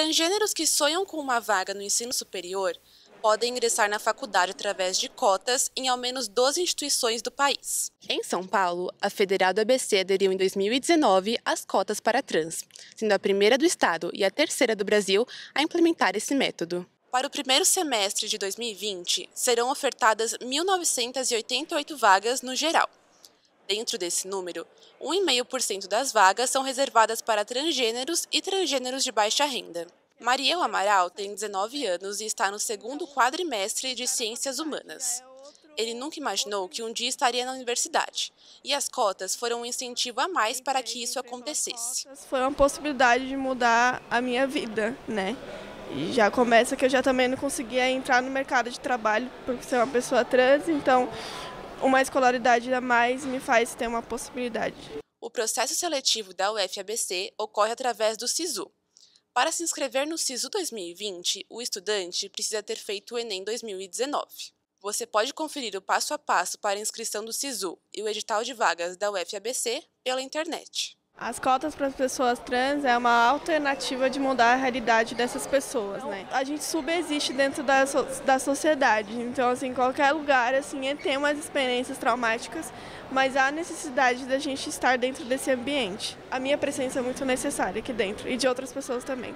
Transgêneros que sonham com uma vaga no ensino superior podem ingressar na faculdade através de cotas em ao menos 12 instituições do país. Em São Paulo, a Federal do ABC aderiu em 2019 às cotas para trans, sendo a primeira do estado e a terceira do Brasil a implementar esse método. Para o primeiro semestre de 2020, serão ofertadas 1.988 vagas no geral. Dentro desse número, 1,5% das vagas são reservadas para transgêneros e transgêneros de baixa renda. Mariel Amaral tem 19 anos e está no segundo quadrimestre de Ciências Humanas. Ele nunca imaginou que um dia estaria na universidade, e as cotas foram um incentivo a mais para que isso acontecesse. Foi uma possibilidade de mudar a minha vida, né? E já começa que eu já também não conseguia entrar no mercado de trabalho por ser uma pessoa trans, então uma escolaridade a mais me faz ter uma possibilidade. O processo seletivo da UFABC ocorre através do SISU. Para se inscrever no SISU 2020, o estudante precisa ter feito o Enem 2019. Você pode conferir o passo a passo para a inscrição do SISU e o edital de vagas da UFABC pela internet. As cotas para as pessoas trans é uma alternativa de mudar a realidade dessas pessoas, né? A gente subexiste dentro da, so da sociedade, então assim, qualquer lugar assim tem umas experiências traumáticas, mas há necessidade da gente estar dentro desse ambiente. A minha presença é muito necessária aqui dentro e de outras pessoas também.